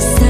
It's